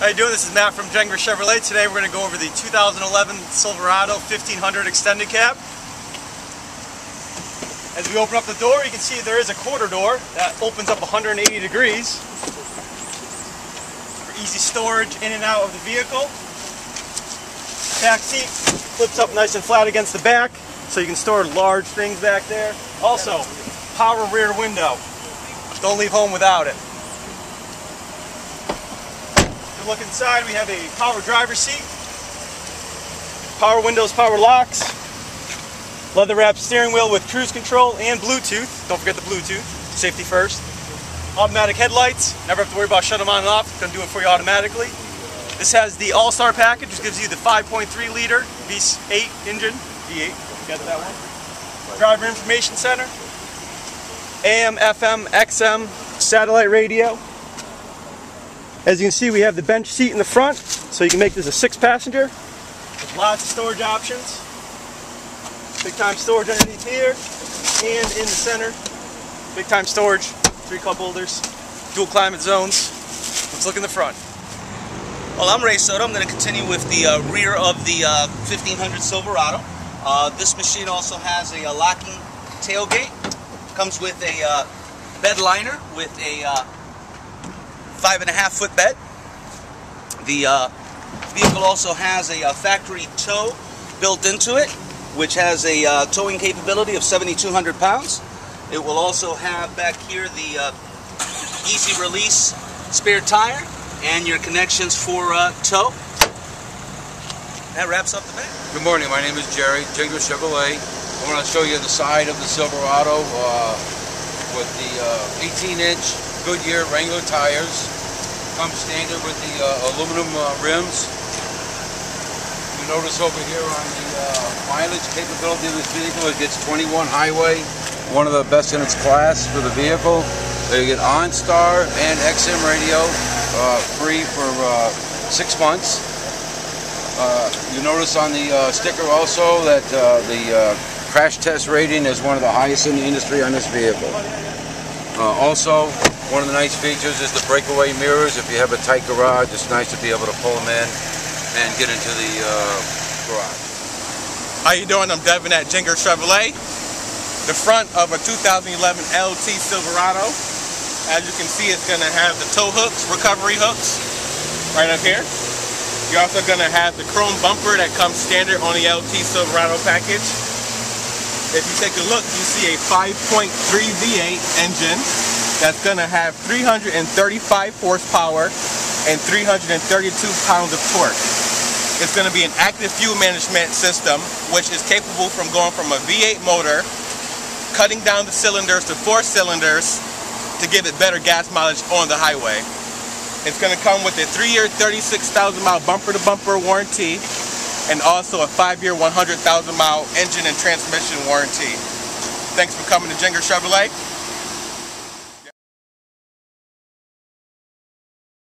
How you doing? This is Matt from Gengras Chevrolet. Today we're going to go over the 2011 Silverado 1500 extended cab. As we open up the door, you can see there is a quarter door that opens up 180 degrees for easy storage in and out of the vehicle. Back seat flips up nice and flat against the back, so you can store large things back there. Also, power rear window. Don't leave home without it. You look inside, we have a power driver seat, power windows, power locks, leather wrapped steering wheel with cruise control and Bluetooth. Don't forget the Bluetooth, safety first. Automatic headlights, never have to worry about shutting them on and off, to do it for you automatically. This has the All-Star package, which gives you the 5.3 liter V8 engine, V8, got that one. Driver information center, AM, FM, XM, satellite radio, as you can see, we have the bench seat in the front, so you can make this a six passenger. With lots of storage options. Big time storage underneath here and in the center. Big time storage, three cup holders, dual climate zones. Let's look in the front. Well, I'm Ray Soto. I'm going to continue with the uh, rear of the uh, 1500 Silverado. Uh, this machine also has a, a, locking tailgate. Comes with a uh, bed liner with a uh, five and a half foot bed. The uh, vehicle also has a, a, uh, factory tow built into it, which has a uh, towing capability of 7,200 pounds. It will also have back here the uh, easy release spare tire and your connections for uh, tow. That wraps up the bed. Good morning, my name is Jerry, Gengras Chevrolet. I want to show you the side of the Silverado uh, with the 18-inch Goodyear Wrangler tires. Come standard with the uh, aluminum uh, rims. You notice over here on the uh, mileage capability of this vehicle, it gets 21 highway, one of the best in its class for the vehicle. They get OnStar and XM radio uh, free for uh, six months. Uh, you notice on the sticker also that the crash test rating is one of the highest in the industry on this vehicle. also, one of the nice features is the breakaway mirrors. If you have a tight garage, it's nice to be able to pull them in and get into the uh, garage. How you doing? I'm Devin at Gengras Chevrolet. The front of a 2011 LT Silverado. As you can see, it's going to have the tow hooks, recovery hooks, right up here. You're also going to have the chrome bumper that comes standard on the LT Silverado package. If you take a look, you see a 5.3 V8 engine that's going to have 335 horsepower and 332 pounds of torque. It's going to be an active fuel management system which is capable from going from a V8 motor, cutting down the cylinders to four cylinders to give it better gas mileage on the highway. It's going to come with a three-year 36,000 mile bumper-to-bumper warranty and also a five-year 100,000 mile engine and transmission warranty. Thanks for coming to Gengras Chevrolet.